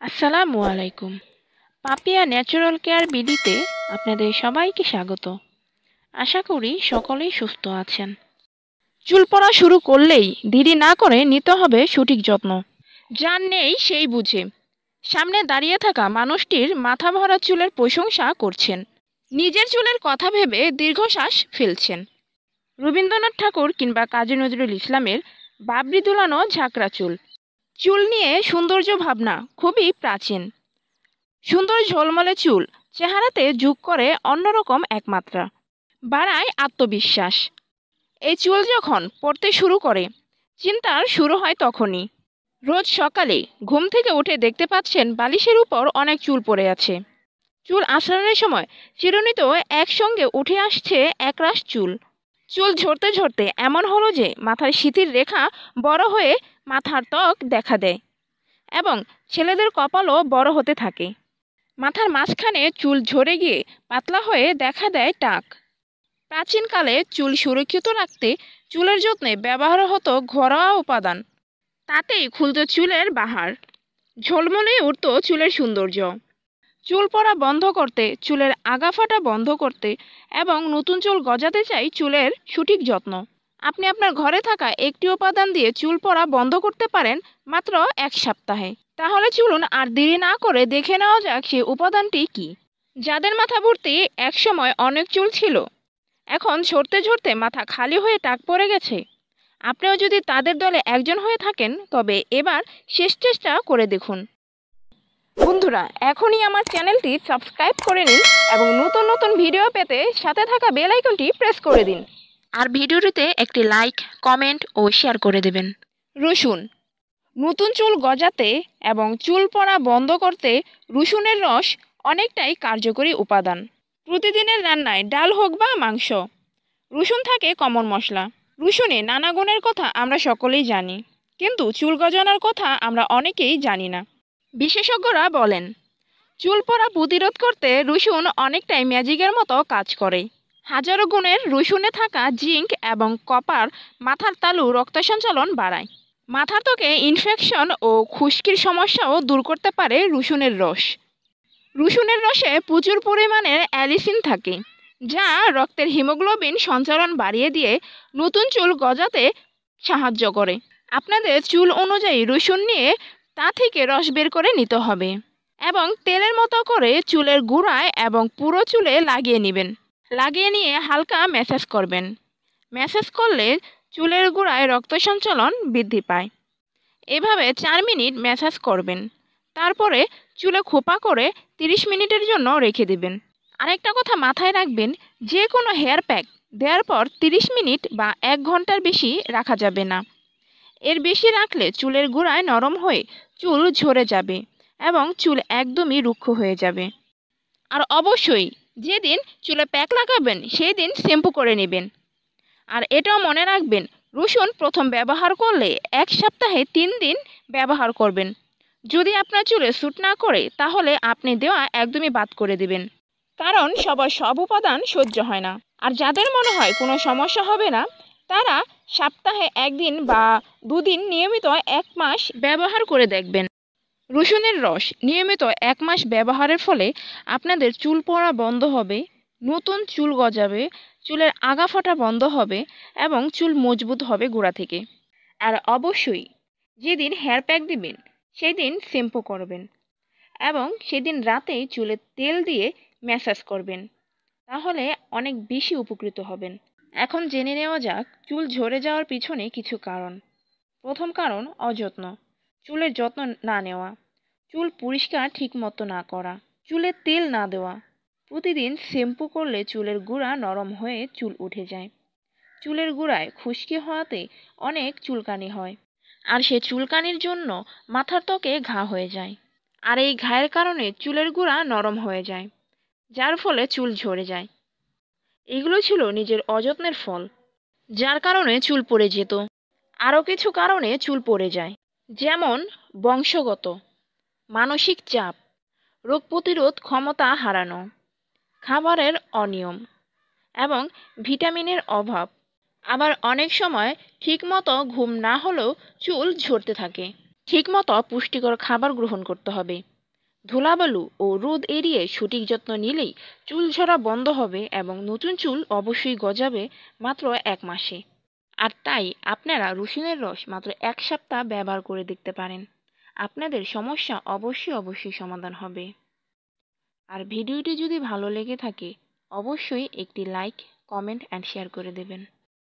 আসসালামু আলাইকুম। Papiya natural care বিডিতে আপনাদের সবাইকে স্বাগত। আশা করি সকলেই সুস্থ আছেন। চুল পড়া শুরু করলেই দেরি না করে নিতে হবে সঠিক যত্ন। যার নেই সেই বুঝে। সামনে দাঁড়িয়ে থাকা মানুষটির মাথা ভরা চুলের প্রশংসা করছেন। নিজের চুলের কথা ভেবে দীর্ঘশ্বাস ফেলছেন। রবীন্দ্রনাথ ঠাকুর কিংবা কাজী নজরুল ইসলামের বাবরি দুলানো ঝাঁকড়া চুল। চুল নিয়ে সৌন্দর্য ভাবনা খুবই প্রাচীন। সুন্দর ঝলমলে চুল, চেহারাতে যোগ করে অন্যরকম একমাত্রা। বাড়ায় আত্মবিশ্বাস। এই চুল যখন পড়তে শুরু করে চিন্তার শুরু হয় তখনই। রোজ সকালে ঘুম থেকে উঠে দেখতে পাচ্ছেন বালিশের উপর অনেক চুল পড়ে আছে। চুল আসানোর সময় চিরুনিত একসঙ্গে উঠে আসছে একরাশ চুল। চুল ঝরতে ঝরতে এমন হলো যে মাথার শীতির রেখা বড় হয়ে মাথার ত্বক দেখা দেয় এবং ছেলেদের কপালও বড় হতে থাকে। মাথার মাঝখানে চুল ঝরে গিয়ে পাতলা হয়ে দেখা দেয় টাক। প্রাচীনকালে চুল সুরক্ষিত রাখতে চুলের যত্নে ব্যবহার হতো ঘরোয়া উপাদান। তাতেই খুলত চুলের বাহার। ঝলমলে উঠত চুলের সৌন্দর্য। চুল পড়া বন্ধ করতে, চুলের আগা ফাটা বন্ধ করতে এবং নতুন চুল গজাতে চাই চুলের সঠিক যত্ন। আপনি আপনার ঘরে থাকা একটি উপাদান দিয়ে চুল পড়া বন্ধ করতে পারেন মাত্র এক সপ্তাহে। তাহলে চলুন আর দেরি না করে দেখে নেওয়া যাক সেই উপাদানটি কি। যাদের মাথা ভর্তি একসময় অনেক চুল ছিল, এখন ঝরতে ঝরতে মাথা খালি হয়ে টাক পড়ে গেছে। আপনিও যদি তাদের দলে একজন হয়ে থাকেন, তবে এবার শেষ চেষ্টা করে দেখুন। বন্ধুরা, এখনই আমার চ্যানেলটি সাবস্ক্রাইব করে নিন এবং নতুন নতুন ভিডিও পেতে সাথে থাকা বেল আইকনটি প্রেস করে দিন। আর ভিডিওটিতে একটি লাইক কমেন্ট ও শেয়ার করে দেবেন। রসুন। নতুন চুল গজাতে এবং চুল পড়া বন্ধ করতে রসুনের রস অনেকটাই কার্যকরী উপাদান। প্রতিদিনের রান্নায় ডাল হোক বা মাংস, রসুন থাকে কমন মশলা। রসুনে নানা গুণের কথা আমরা সকলেই জানি, কিন্তু চুল গজানোর কথা আমরা অনেকেই জানি না। বিশেষজ্ঞরা বলেন, চুল পড়া প্রতিরোধ করতে রসুন অনেকটাই ম্যাজিকের মতো কাজ করে। হাজারো গুণের রসুনে থাকা জিঙ্ক এবং কপার মাথার তালু রক্ত সঞ্চালন বাড়ায়। মাথার ত্বকে ইনফেকশন ও খুশকির সমস্যাও দূর করতে পারে রসুনের রস। রসুনের রসে প্রচুর পরিমাণে অ্যালিসিন থাকে, যা রক্তের হিমোগ্লোবিন সঞ্চালন বাড়িয়ে দিয়ে নতুন চুল গজাতে সাহায্য করে। আপনাদের চুল অনুযায়ী রসুন নিয়ে তা থেকে রস বের করে নিতে হবে এবং তেলের মতো করে চুলের গুঁড়ায় এবং পুরো চুলে লাগিয়ে নেবেন। লাগিয়ে নিয়ে হালকা ম্যাসাজ করবেন। ম্যাসাজ করলে চুলের গোড়ায় রক্ত সঞ্চালন বৃদ্ধি পায়। এভাবে চার মিনিট ম্যাসাজ করবেন। তারপরে চুলে খোপা করে তিরিশ মিনিটের জন্য রেখে দেবেন। আরেকটা কথা মাথায় রাখবেন যে কোনো হেয়ার প্যাক দেওয়ার পর তিরিশ মিনিট বা এক ঘণ্টার বেশি রাখা যাবে না। এর বেশি রাখলে চুলের গোড়ায় নরম হয়ে চুল ঝরে যাবে এবং চুল একদমই রুক্ষ হয়ে যাবে। আর অবশ্যই যেদিন চুলে প্যাক লাগাবেন সেই দিন শ্যাম্পু করে নেবেন। আর এটাও মনে রাখবেন, রসুন প্রথম ব্যবহার করলে এক সপ্তাহে তিন দিন ব্যবহার করবেন। যদি আপনার চুলে স্যুট না করে, তাহলে আপনি দেওয়া একদমই বাদ করে দেবেন। কারণ সবার সব উপাদান সহ্য হয় না। আর যাদের মনে হয় কোনো সমস্যা হবে না, তারা সপ্তাহে একদিন বা দুদিন নিয়মিত এক মাস ব্যবহার করে দেখবেন। রসুনের রস নিয়মিত এক মাস ব্যবহারের ফলে আপনাদের চুল পড়া বন্ধ হবে, নতুন চুল গজাবে, চুলের আগা ফাটা বন্ধ হবে এবং চুল মজবুত হবে গোড়া থেকে। আর অবশ্যই যেদিন হেয়ার প্যাক দিবেন, সেদিন শ্যাম্পু করবেন এবং সেদিন রাতে চুলে তেল দিয়ে ম্যাসাজ করবেন, তাহলে অনেক বেশি উপকৃত হবেন। এখন জেনে নেওয়া যাক চুল ঝরে যাওয়ার পিছনে কিছু কারণ। প্রথম কারণ, অযত্ন। চুলের যত্ন না নেওয়া, চুল পরিষ্কার ঠিকমতো না করা, চুলে তেল না দেওয়া। প্রতিদিন শ্যাম্পু করলে চুলের গুঁড়া নরম হয়ে চুল উঠে যায়। চুলের গুঁড়ায় খুশকি হওয়াতে অনেক চুলকানি হয়। আর সে চুলকানির জন্য মাথার ত্বকে ঘা হয়ে যায়। আর এই ঘায়ের কারণে চুলের গুঁড়া নরম হয়ে যায়, যার ফলে চুল ঝরে যায়। এগুলো ছিল নিজের অযত্নের ফল, যার কারণে চুল পড়ে যেত। আরও কিছু কারণে চুল পড়ে যায়। যেমন বংশগত, মানসিক চাপ, রোগ প্রতিরোধ ক্ষমতা হারানো, খাবারের অনিয়ম এবং ভিটামিনের অভাব। আবার অনেক সময় ঠিকমতো ঘুম না হলেও চুল ঝরতে থাকে। ঠিকমতো পুষ্টিকর খাবার গ্রহণ করতে হবে। ধুলাবালু ও রোদ এড়িয়ে সঠিক যত্ন নিলেই চুল ঝরা বন্ধ হবে এবং নতুন চুল অবশ্যই গজাবে মাত্র এক মাসে। আর তাই আপনারা রসুনের রস মাত্র এক সপ্তাহ ব্যবহার করে দেখতে পারেন। আপনাদের সমস্যা অবশ্যই অবশ্যই সমাধান হবে। আর ভিডিওটি যদি ভালো লেগে থাকে, অবশ্যই একটি লাইক কমেন্ট অ্যান্ড শেয়ার করে দেবেন।